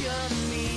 You're me.